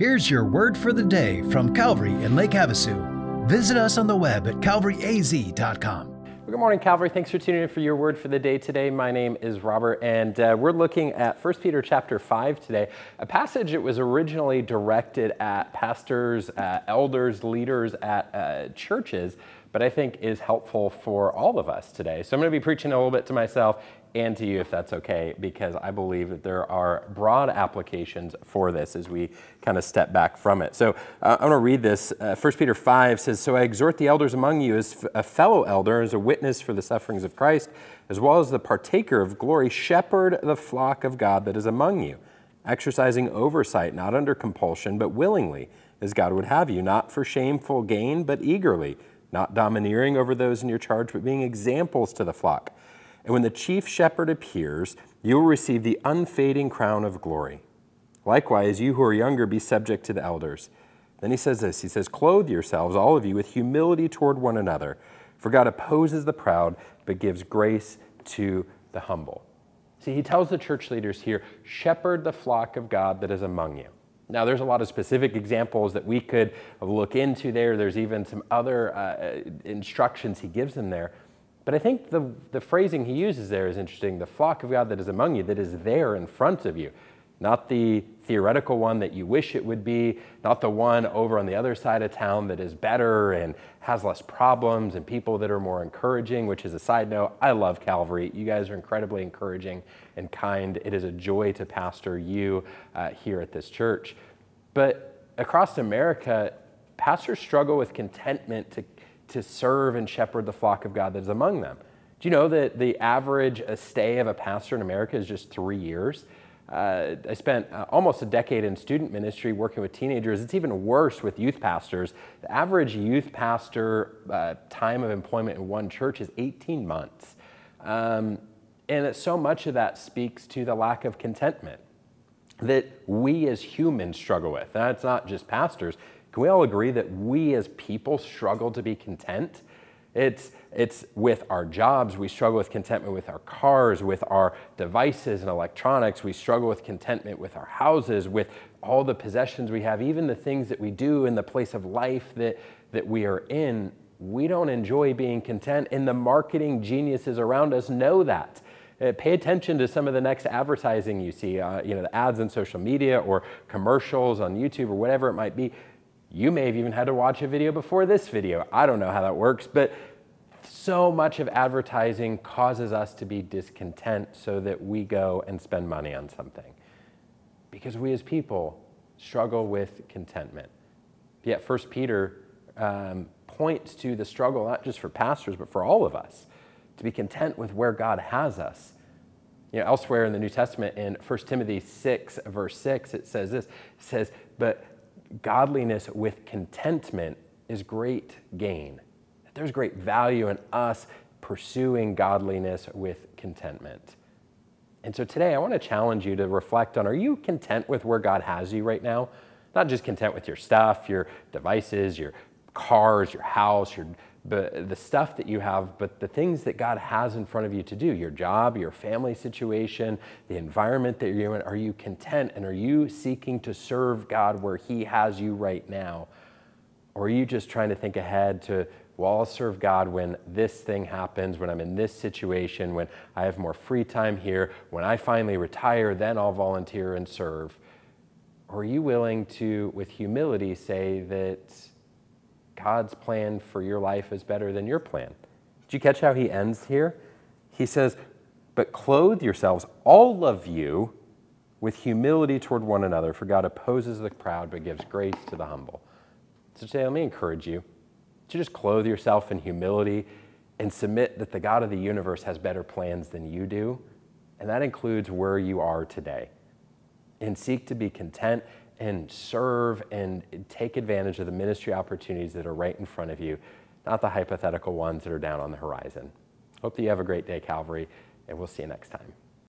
Here's your word for the day from Calvary in Lake Havasu. Visit us on the web at calvaryaz.com. Good morning, Calvary. Thanks for tuning in for your word for the day today. My name is Robert, and uh, we're looking at 1 Peter chapter 5 today, a passage that was originally directed at pastors, uh, elders, leaders at uh, churches, but I think is helpful for all of us today. So I'm going to be preaching a little bit to myself and to you if that's okay, because I believe that there are broad applications for this as we kind of step back from it. So uh, I'm going to read this. Uh, 1 Peter 5 says, So I exhort the elders among you as a fellow elder, as a witness for the sufferings of Christ, as well as the partaker of glory, shepherd the flock of God that is among you, exercising oversight, not under compulsion, but willingly, as God would have you, not for shameful gain, but eagerly, not domineering over those in your charge, but being examples to the flock. And when the chief shepherd appears, you will receive the unfading crown of glory. Likewise, you who are younger, be subject to the elders. Then he says this He says, Clothe yourselves, all of you, with humility toward one another. For God opposes the proud, but gives grace to the humble. See, he tells the church leaders here, shepherd the flock of God that is among you. Now, there's a lot of specific examples that we could look into there. There's even some other uh, instructions he gives them there. But I think the, the phrasing he uses there is interesting the flock of God that is among you, that is there in front of you. Not the theoretical one that you wish it would be, not the one over on the other side of town that is better and has less problems and people that are more encouraging, which is a side note. I love Calvary. You guys are incredibly encouraging and kind. It is a joy to pastor you uh, here at this church. But across America, pastors struggle with contentment to to serve and shepherd the flock of God that is among them. Do you know that the average stay of a pastor in America is just three years? Uh, I spent uh, almost a decade in student ministry working with teenagers. It's even worse with youth pastors. The average youth pastor uh, time of employment in one church is 18 months. Um, and so much of that speaks to the lack of contentment that we as humans struggle with. That's not just pastors, can we all agree that we as people struggle to be content? It's, it's with our jobs, we struggle with contentment with our cars, with our devices and electronics. We struggle with contentment with our houses, with all the possessions we have, even the things that we do in the place of life that, that we are in. We don't enjoy being content, and the marketing geniuses around us know that. Uh, pay attention to some of the next advertising you see, uh, you know, the ads on social media or commercials on YouTube or whatever it might be you may have even had to watch a video before this video. I don't know how that works, but so much of advertising causes us to be discontent so that we go and spend money on something. Because we as people struggle with contentment. Yet, First Peter um, points to the struggle not just for pastors, but for all of us to be content with where God has us. You know, elsewhere in the New Testament, in 1 Timothy 6, verse 6, it says this it says, But godliness with contentment is great gain. There's great value in us pursuing godliness with contentment. And so today I want to challenge you to reflect on are you content with where God has you right now? Not just content with your stuff, your devices, your cars, your house, your but the stuff that you have, but the things that God has in front of you to do your job, your family situation, the environment that you're in. Are you content and are you seeking to serve God where He has you right now? Or are you just trying to think ahead to, well, I'll serve God when this thing happens, when I'm in this situation, when I have more free time here, when I finally retire, then I'll volunteer and serve? Or are you willing to, with humility, say that? God's plan for your life is better than your plan. Did you catch how he ends here? He says, But clothe yourselves, all of you, with humility toward one another, for God opposes the proud but gives grace to the humble. So today, let me encourage you to just clothe yourself in humility and submit that the God of the universe has better plans than you do. And that includes where you are today. And seek to be content and serve and take advantage of the ministry opportunities that are right in front of you, not the hypothetical ones that are down on the horizon. Hope that you have a great day, Calvary, and we'll see you next time.